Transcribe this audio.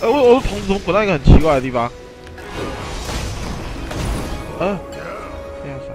哎，我我的桶怎么滚到一个很奇怪的地方？嗯，这样子。